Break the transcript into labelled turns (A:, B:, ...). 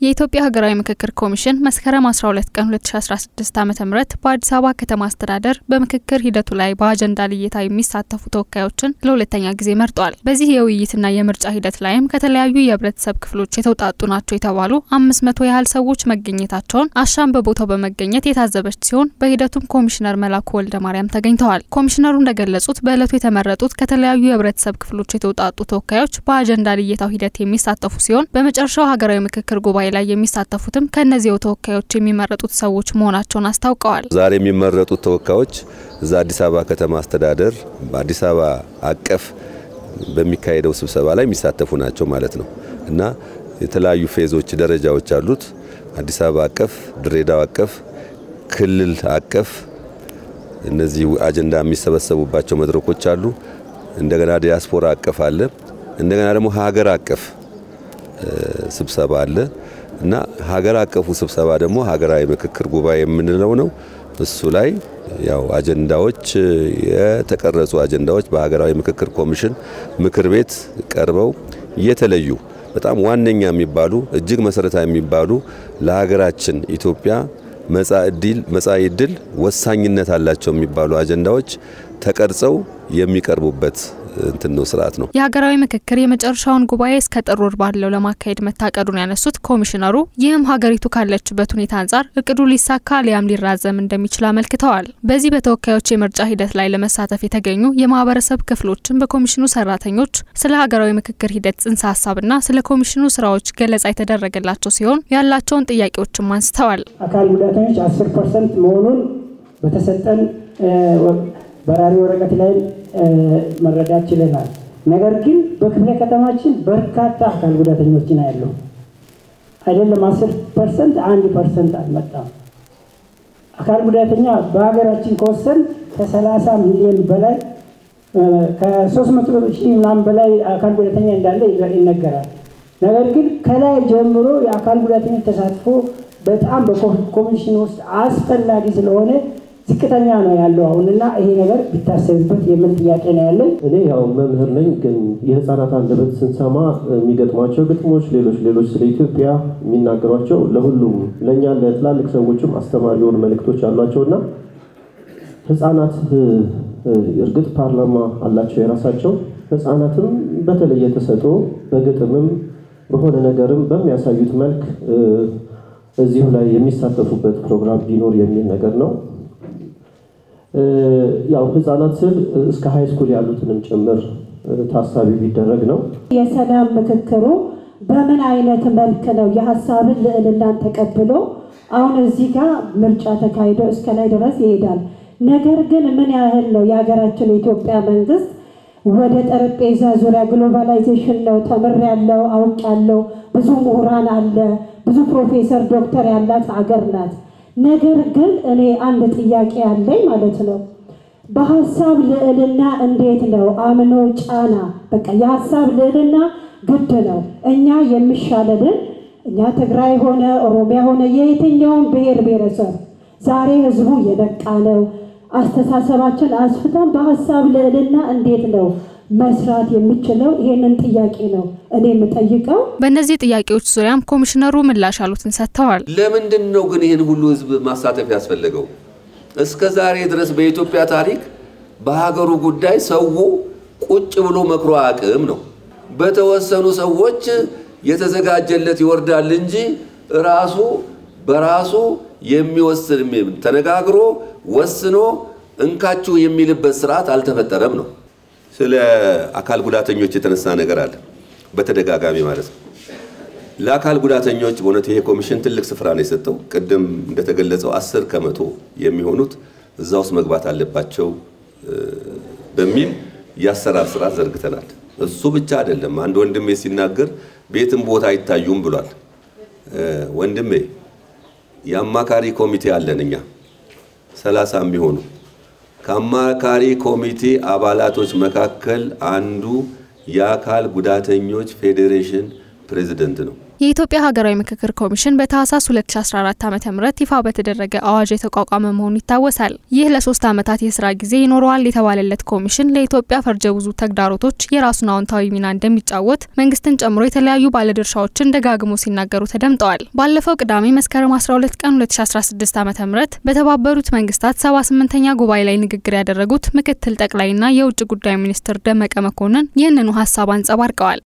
A: የኢትዮጵያ ሀገራዊ ምክክር ኮሚሽን መስከረም 12 ቀን 2016 ዓ ም በአዲስ አበባ ከተማ አስተዳደር በምክክር ሂደቱ ላይ በአጀንዳ ልየታ የሚሳተፉ ተወካዮችን ለሁለተኛ ጊዜ መርጧል። በዚህ የውይይትና የምርጫ ሂደት ላይም ከተለያዩ የህብረተሰብ ክፍሎች የተውጣጡ ናቸው የተባሉ 500 ያህል ሰዎች መገኘታቸውን አሻም በቦታው በመገኘት የታዘበች ሲሆን በሂደቱም ኮሚሽነር መላኩ ወልደ ማርያም ተገኝተዋል። ኮሚሽነሩ እንደገለጹት በዕለቱ የተመረጡት ከተለያዩ የህብረተሰብ ክፍሎች የተውጣጡ ተወካዮች በአጀንዳ ልየታው ሂደት የሚሳተፉ ሲሆን በመጨረሻው ሀገራዊ ምክክር ጉባኤ ላይ የሚሳተፉትም ከእነዚሁ ተወካዮች የሚመረጡት ሰዎች መሆናቸውን አስታውቀዋል።
B: ዛሬ የሚመረጡት ተወካዮች እዛ አዲስ አበባ ከተማ አስተዳደር በአዲስ አበባ አቀፍ በሚካሄደው ስብሰባ ላይ የሚሳተፉ ናቸው ማለት ነው እና የተለያዩ ፌዞች፣ ደረጃዎች አሉት። አዲስ አበባ አቀፍ፣ ድሬዳዋ አቀፍ፣ ክልል አቀፍ እነዚህ አጀንዳ የሚሰበሰቡባቸው መድረኮች አሉ። እንደገና ዲያስፖራ አቀፍ አለ። እንደገና ደግሞ ሀገር አቀፍ ስብሰባ አለ እና ሀገር አቀፉ ስብሰባ ደግሞ ሀገራዊ ምክክር ጉባኤ የምንለው ነው። እሱ ላይ ያው አጀንዳዎች የተቀረጹ አጀንዳዎች በሀገራዊ ምክክር ኮሚሽን ምክር ቤት ቀርበው የተለዩ በጣም ዋነኛ የሚባሉ እጅግ መሰረታዊ የሚባሉ ለሀገራችን ኢትዮጵያ መጻኢ ዕድል ወሳኝነት አላቸው የሚባሉ አጀንዳዎች ተቀርጸው የሚቀርቡበት እንትን ነው ስርዓት ነው።
A: የሀገራዊ ምክክር የመጨረሻውን ጉባኤ እስከ ጥር ወር ባለው ለማካሄድ መታቀዱን ያነሱት ኮሚሽነሩ ይህም ሀገሪቱ ካለችበት ሁኔታ አንጻር እቅዱ ሊሳካ አሊያም ሊራዘም እንደሚችል አመልክተዋል። በዚህ በተወካዮች የምርጫ ሂደት ላይ ለመሳተፍ የተገኙ የማህበረሰብ ክፍሎችን በኮሚሽኑ ሰራተኞች ስለ ሀገራዊ ምክክር ሂደት ጽንሰ ሀሳብና ስለ ኮሚሽኑ ስራዎች ገለጻ የተደረገላቸው ሲሆን ያላቸውን ጥያቄዎችም አንስተዋል።
C: አካል ጉዳተኞች አስር percent መሆኑን በተሰጠን በራሪ ወረቀት ላይ መረዳት ችለናል። ነገር ግን በክፍለ ከተማችን በርካታ አካል ጉዳተኞችን ያለው አይደለም አስር percent አንድ percent አልመጣም። አካል ጉዳተኛ በሀገራችን ከወሰን ከሰላሳ ሚሊዮን በላይ ከሶስት መቶ ሺህ ምናምን በላይ አካል ጉዳተኛ እንዳለ ይነገራል። ነገር ግን ከላይ ጀምሮ የአካል ጉዳተኞች ተሳትፎ በጣም በኮሚሽን ውስጥ አስፈላጊ ስለሆነ ዝቅተኛ ነው ያለው አሁንና ይሄ ነገር ቢታሰብበት የምን ጥያቄ ነው ያለን።
D: እኔ ያው መምህር ነኝ፣ ግን የህፃናት አንደበት ስንሰማ የሚገጥሟቸው ግጥሞች፣ ሌሎች ሌሎች ስለ ኢትዮጵያ የሚናገሯቸው ለሁሉም ለእኛ ለትላልቅ ሰዎችም አስተማሪ የሆኑ መልእክቶች አሏቸውና ህፃናት እርግጥ ፓርላማ አላቸው የራሳቸው ህፃናትም በተለየ ተሰጥኦ በግጥምም በሆነ ነገርም በሚያሳዩት መልክ እዚሁ ላይ የሚሳተፉበት ፕሮግራም ቢኖር የሚል ነገር ነው። ያው ህጻናት ስል እስከ high school ያሉትንም ጭምር ታሳቢ ቢደረግ ነው።
E: የሰላም ምክክሩ በምን አይነት መልክ ነው የሀሳብን ልዕልናን ተቀብሎ አሁን እዚህ ጋር ምርጫ ተካሂዶ እስከ ላይ ድረስ ይሄዳል። ነገር ግን ምን ያህል ነው የሀገራችን የኢትዮጵያ መንግስት ወደ ጠረጴዛ ዙሪያ globalization ነው ተምሬያለሁ፣ አውቃለሁ፣ ብዙ ምሁራን አለ፣ ብዙ ፕሮፌሰር ዶክተር ያላት ሀገር ናት። ነገር ግን እኔ አንድ ጥያቄ ያለኝ ማለት ነው በሀሳብ ልዕልና እንዴት ነው አምኖ ጫና በቃ የሀሳብ ልዕልና ግድ ነው። እኛ የሚሻለንን እኛ ትግራይ ሆነ ኦሮሚያ ሆነ የየትኛውን ብሔር ብሔረሰብ ዛሬ ህዝቡ የነቃ ነው። አስተሳሰባችን አስፍተን በሀሳብ ልዕልና እንዴት ነው መስራት የሚችለው? ይሄንን ጥያቄ ነው እኔ የምጠይቀው።
A: በእነዚህ ጥያቄዎች ዙሪያም ኮሚሽነሩ ምላሽ ያሉትን ሰጥተዋል።
B: ለምንድን ነው ግን ይህን ሁሉ ህዝብ ማሳተፍ ያስፈለገው? እስከ ዛሬ ድረስ በኢትዮጵያ ታሪክ በሀገሩ ጉዳይ ሰው ቁጭ ብሎ መክሮ አቅም ነው። በተወሰኑ ሰዎች የተዘጋጀለት ይወርዳል እንጂ ራሱ በራሱ የሚወስን ተነጋግሮ ወስኖ እንካችሁ የሚልበት ስርዓት አልተፈጠረም ነው። ስለ አካል ጉዳተኞች የተነሳ ነገር አለ በተደጋጋሚ ማለት ነው። ለአካል ጉዳተኞች በእውነት ይሄ ኮሚሽን ትልቅ ስፍራ ነው የሰጠው። ቅድም እንደተገለጸው አስር ከመቶ የሚሆኑት እዛ ውስጥ መግባት አለባቸው በሚል የአሰራር ስርዓት ዘርግተናል። እሱ ብቻ አይደለም። አንድ ወንድሜ ሲናገር ቤትም ቦታ አይታዩም ብሏል። ወንድሜ የአማካሪ ኮሚቴ አለን እኛ ሰላሳ የሚሆኑ ከአማካሪ ኮሚቴ አባላቶች መካከል አንዱ የአካል ጉዳተኞች ፌዴሬሽን ፕሬዝደንት ነው።
A: የኢትዮጵያ ሀገራዊ ምክክር ኮሚሽን በታህሳስ 2014 ዓ.ም ይፋ በተደረገ አዋጅ የተቋቋመ መሆኑ ይታወሳል። ይህ ለሶስት ዓመታት የስራ ጊዜ ይኖረዋል የተባለለት ኮሚሽን ለኢትዮጵያ ፈርጀ ብዙ ተግዳሮቶች የራሱን አዎንታዊ ሚና እንደሚጫወት መንግስትን ጨምሮ የተለያዩ ባለድርሻዎችን ደጋግሞ ሲናገሩ ተደምጠዋል። ባለፈው ቅዳሜ መስከረም 12 ቀን 2016 ዓ.ም በተባበሩት መንግስታት 78ኛ ጉባኤ ላይ ንግግር ያደረጉት ምክትል ጠቅላይና የውጭ ጉዳይ ሚኒስትር ደመቀ መኮንን ይህንኑ ሀሳብ አንጸባርቀዋል።